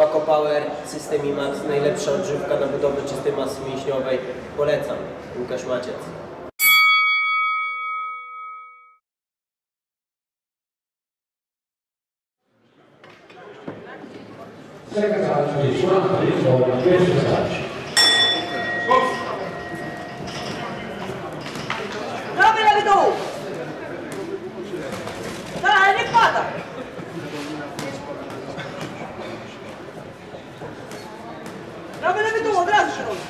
Baco Power System IMAX, najlepsza odżywka na budowę czystej masy mięśniowej. Polecam. Łukasz Maciec. Dół, od razu się robi.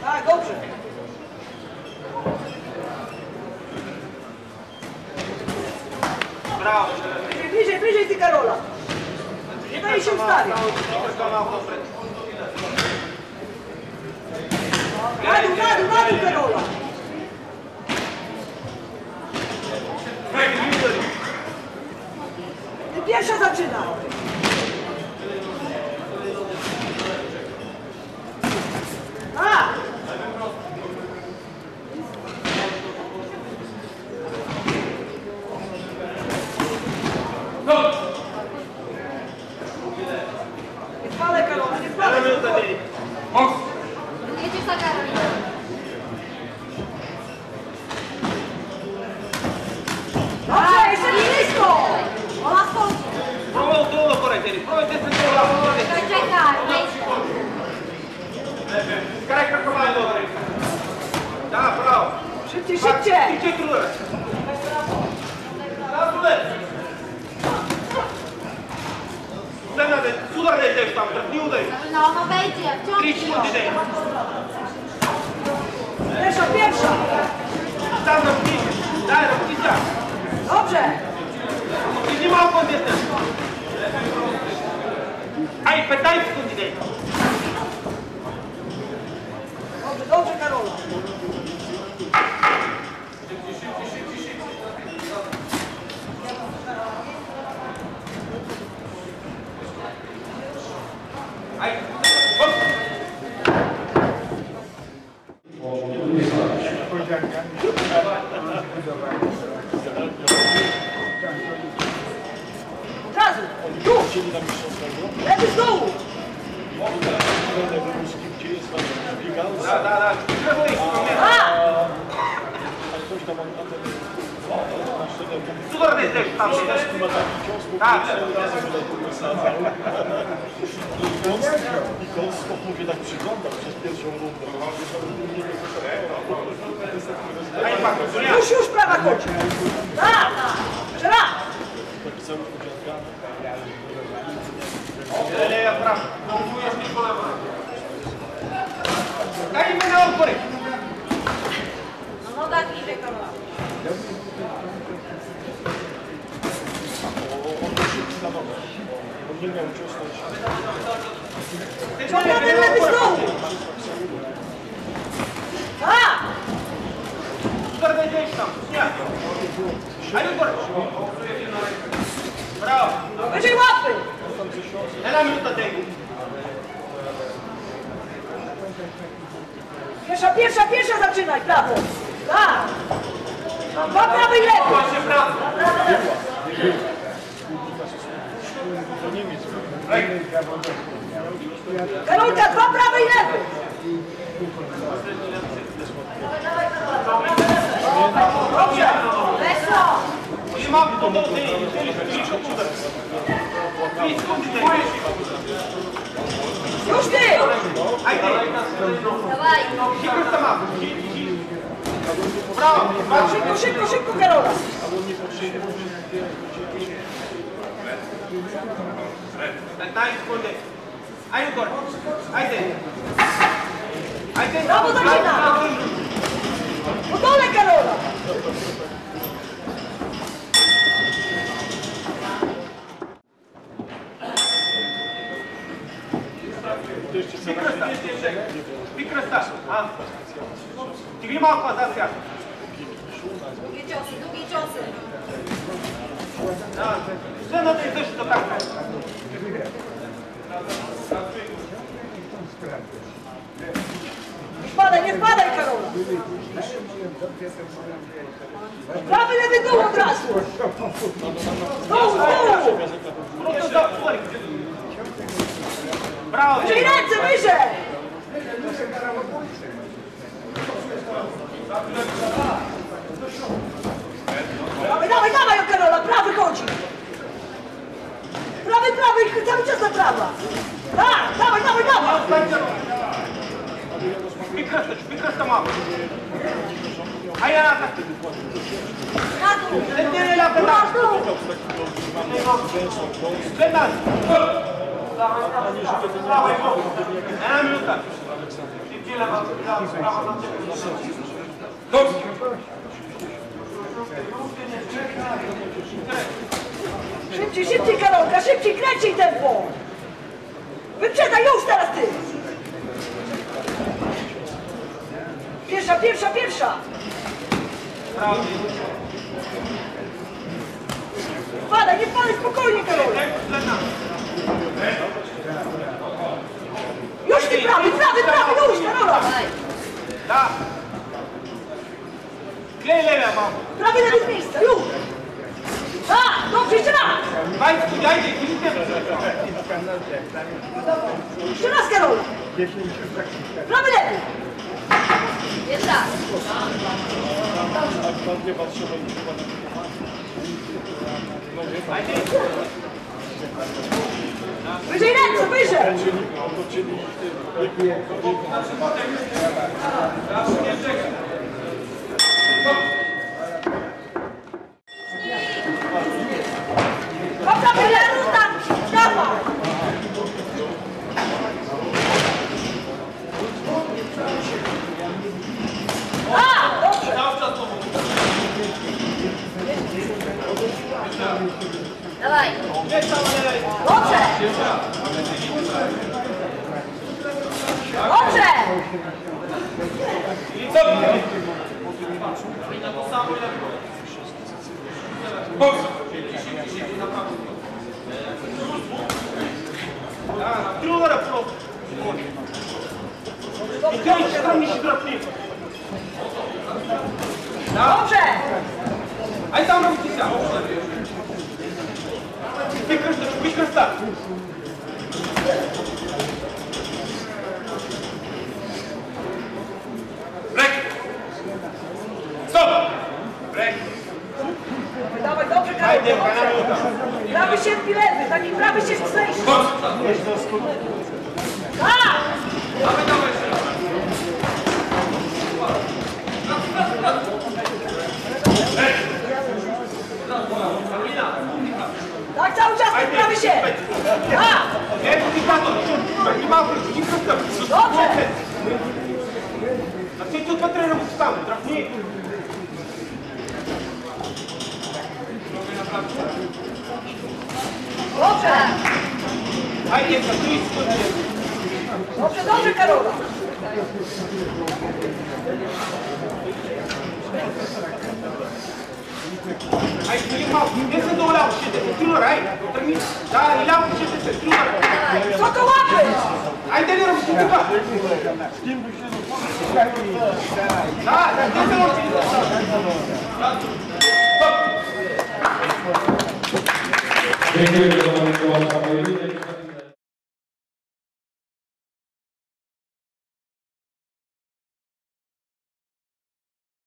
Tak, dobrze. Bliżej, bliżej, bliżej ty Karola. Nie daj się ustawić. Szybciej, szybciej. Dice trulle. Da, trulle. Sulla del, sulla del testa, per chiudere. No, no wejdzie, wciągnij punti ją. dentro. Pierwsza, pierwsza. Stanno qui. Razu. Tu. Lewy z dołu. Da, da, da. A! Sulla del testa. Tak. I Kolskop mówię tak przyglądał przez pierwszą rundę. Hai fatto, Giuliano. Już, już prawa kończy. Tak. Jeszcze raz. Taki cały podziadkany. Lei a bravo. Non vuoi spiccolare. Dai, me ne fuori. No, no tak Далее прав. Полкуеш ни колема. Кај ми на отпори? Само да иде кава. Ти што не гледаш што? А! Прве дечко. Ја. Ајде, Nella minuta tempo. Pierwsza, pierwsza, pierwsza zaczynaj, prawo. Tak. Dwa prawy i bravo. To Niemiec. Karolka, dwa prawy i lewy. Dobrze. Weszło. Ti manco do te. Ti chiudere. Ti secondi tempo. Już ty. Hai te. Dawaj. Chi questa mappa? Chi, Pusti! Ajde! Давай! Šipko sama! Bravo! Šipko, šipko, šipko, Karola! Daj, skunde! Ajde, gore! Ajde! Ajde! Bravo, Davina! Odole, Karola! Piccola sta. Piccola sta. Ah. Ti rimango a darsi Długie ciosy, długie ciosy. Все надо и то, что так. Nie wpadaj, nie wpadaj, Karola. Prawy, lewy dół od razu. Wyżej! Dawaj, dawaj, dawaj, o Karola, prawy chodzi! Prawy, prawy, cały czas na prawa! Tak, dawaj, dawaj, dawaj! Wykres, wykres to mamy. A ja na tak. Na dół! Nie, na ten Na dół! Zbędany. Na minuta. Szybciej, szybciej, Karolka, szybciej, kręciej tempo! Wyprzedaj już teraz ty! Pierwsza, pierwsza, pierwsza! Wpadaj, nie wpadaj, spokojnie, Karol! Już ty prawy, prawy, prawy, już, Karola! Da. Klej lewa mam. Prawy lewy z miejsca, już! A, dobrze, jeszcze raz! Majku, dajcie, kilka. Jeszcze raz, Karola! Prawy lewy! Jeszcze raz. Wyżej ręce, wyżej! Dobra, Dawaj. Na pro. I drapnie. Dobrze! Dawaj, dobrze, Ajde, Karol, pana dobrze! minuta. Prawy sierpi lewy, taki prawy sierp zejście! A! Tak, cały czas ten prawy sierp! A! Nie, nie ma to. Nie ma to. Nie ma to. Dobrze! A ty tu robić sam. Trafnie. Dobrze! Ajde, za tu jest Dobrze, dobrze, Karola! Ajde, nie ma. Nie chcę do lawu się. Trudno, raj. Trudno. Da, i lawu się. Trudno. Co to łapy? Ajde, nie robisz chyba. Da, da, nie robisz. Dziękuję za